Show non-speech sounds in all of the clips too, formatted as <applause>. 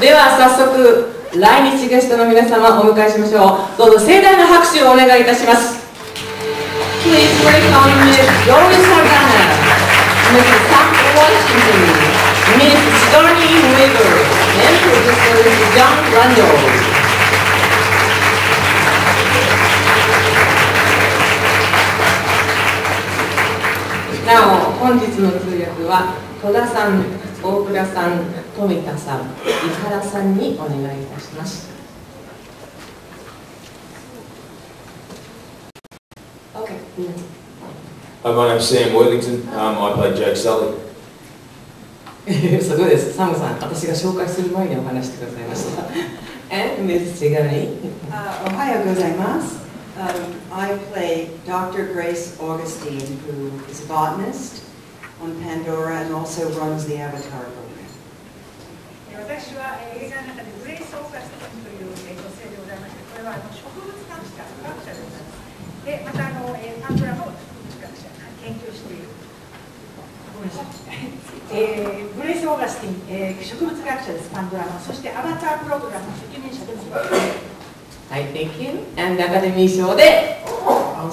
では早速来日ゲストの皆様お迎えしましょうどうぞ盛大な拍手をお願いいたします Please welcome Ms. Doris Sardana Ms. Sam Washington Ms. Sigourney Weaver and Professor John Randall なお本日の通訳は戸田さん大倉さん富田さん井原さんにお願いいたします Okay. Hi, my name's Sam Worthington. Um, I play Jake Sully. <laughs> すごいです。サムさん、私が紹介する前にお話してくださいました。And Ms. <laughs> Chigami. Uh, おはようございます。Um, I play Dr. Grace Augustine, who is a botanist on Pandora and also runs the Avatar program. 私は映画の中でグレイス・オーガスティンという女性でございまして、これはあの植物学者、科学者でございます。で、またあのパンドラの植物学者、研究している。ごめんなさい。えー、グレイス・オーガスティン、えー、植物学者です、パンドラの。そしてアバタープログラムの責任者でもあります。はい、Thank you. And アカデミー賞で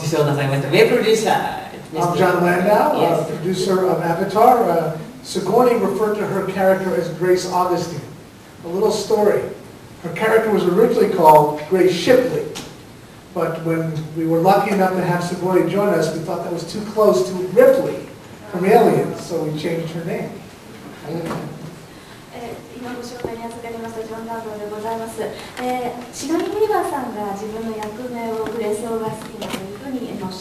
受賞なさいました。ウェブプロデューサー。I'm John Landau, yes. uh, producer of Avatar. Uh, Sigourney referred to her character as Grace Augustine. A little story. Her character was originally called Grace Shipley. But when we were lucky enough to have Sigourney join us, we thought that was too close to Ripley from Aliens, so we changed her name. 今ご紹介に預かりましたジョン・ランドでございます、えー、シガニ・ウィーバーさんが自分の役名をグレース・オーガスティンというふうにおっ う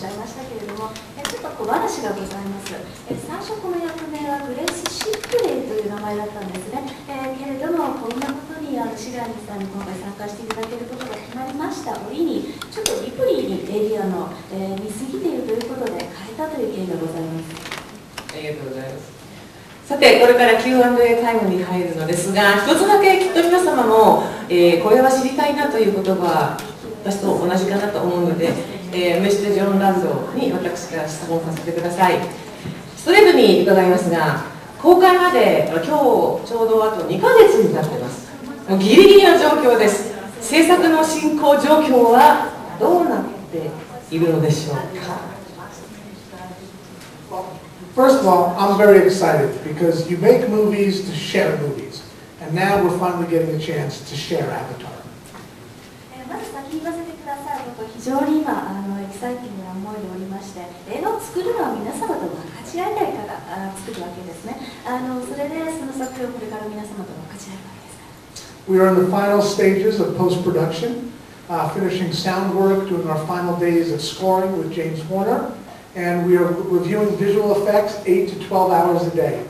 しゃいましたけれども、え、ちょっと小話がございます、え、最初この役名はグレース・シップレイという名前だったんですね、えけれどもこんなことにあのシガニさんに今回参加していただけることが決まりました。折にちょっとリプリーにエリアの、え見過ぎているということで変えたという経緯がございます。ありがとうございます。さてこれから Q&A タイムに入るのですが一つだけきっと皆様も、えー、これは知りたいなという言葉私と同じかなと思うので、えー、メステ・ジョン・ランドに私から質問させてくださいストレートに伺いますが公開まで今日ちょうどあと2ヶ月になってますもうギリギリの状況です制作の進行状況はどうなっているのでしょうか First of all, I'm very excited because you make movies to share movies. And now we're finally getting a chance to share Avatar. 非常に今あのエキサイティングな思いでおりまして映画を作るのは皆様と分かち合いたいからあ作るわけですねあのそれでその作品をこれから皆様と分かち合うわけです We are in the final stages of post-production, uh, finishing sound work, doing our final days of scoring with James Horner. and we are reviewing visual effects 8 to 12 hours a day.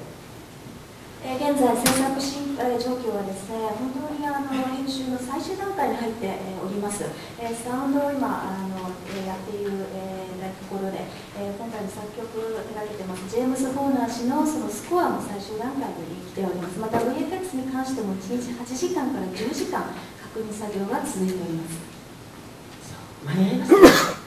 現在制作進状況はですね本当にあの編集の最終段階に入っております。サウンドを今あのやっているところで今回の作曲を手掛けてますジェームス・ホーナー氏のそのスコアも最終段階に来ております。また VFX に関しても1日8時間から10時間確認作業が続いております。間に合います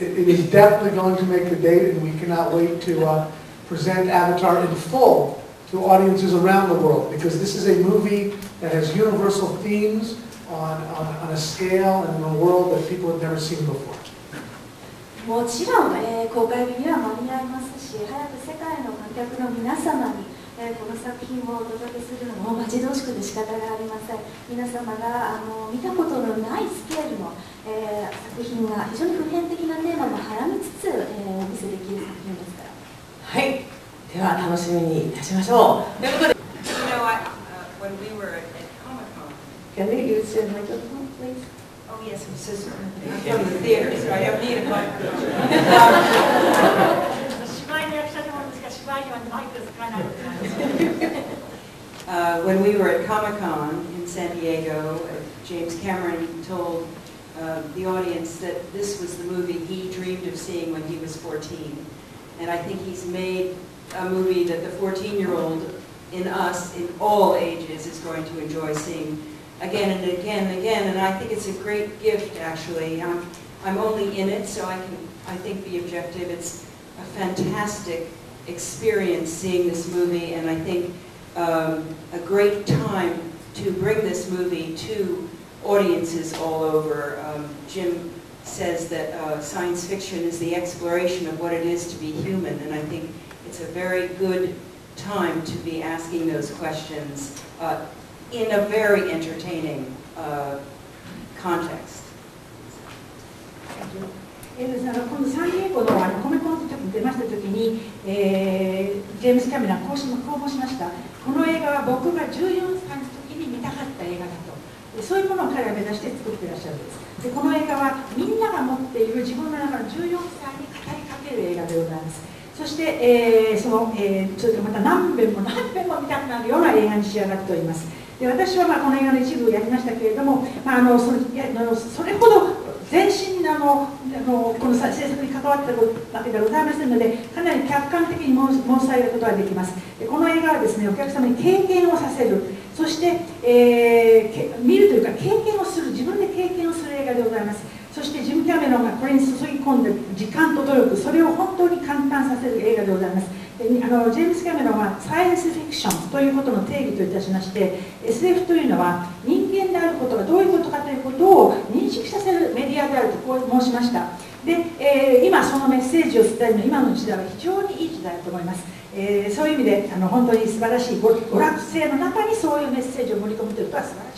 it is definitely going to make the date, and we cannot wait to uh, present Avatar in full to audiences around the world, because this is a movie that has universal themes on, on, on a scale and in a world that people have never seen before. もちろん、えー、公開日には間に合いますし、早く世界の観客の皆様にえこの作品をお届けするのも待ち遠しくて仕方がありません皆様があの見たことのないスケールの、えー、作品が非常に普遍的なテーマもはらみつつ、えー、お見せできる作品ですからはいでは楽しみにいたしましょうということで You know, I, uh, when we were at, at Comic-Con Can we use your microphone, please? Oh yes, I'm sister. I'm from the theater, so I don't need a microphone. Uh, when <laughs> we were at Comic-Con in San Diego, uh, James Cameron told uh, the audience that this was the movie he dreamed of seeing when he was 14. And I think he's made a movie that the 14-year-old in us, in all ages, is going to enjoy seeing again and again and again. And I think it's a great gift, actually. I'm, I'm only in it, so I can, I think, be objective. It's a fantastic experience seeing this movie, and I think um, a great time to bring this movie to audiences all over. Um, Jim says that uh, science fiction is the exploration of what it is to be human, and I think it's a very good time to be asking those questions uh, in a very entertaining uh, context. えーですね、あの今度サンディエゴのあのコメコンに出ましたときに、えー、ジェームス・キャメランこうしこう申しました。この映画は僕が14歳の時に見たかった映画だと。そういうものを彼は目指して作ってらっしゃるんです。でこの映画はみんなが持っている自分の中の14歳に語りかける映画でございます。そして、えー、その、えー、それでまた何遍も何遍も見たくなるような映画に仕上がっております。で私はまあこの映画の一部をやりましたけれども、まあ、あのそのいやあのそれほど全身あのあのこの制作に関わったわけではございませんのでかなり客観的に申し上げることができます。でこの映画はですねお客様に経験をさせる。そして、えー、見るというか経験をする。自分で経験をする映画でございます。そしてジム・キャメロンがこれに注ぎ込んで時間と努力それを本当に簡単させる映画でございます。であのジェームス・キャメロンはサイエンスフィクションということの定義といたしまして SF というのは人間であることがどういうことかということを認識させるメディアであるとこう申しました。で、えー、今そのメッセージを伝えるの今の時代は非常にいい時代だと思います。えー、そういう意味であの本当に素晴らしい娯楽性の中にそういうメッセージを盛り込むということは素晴らしい。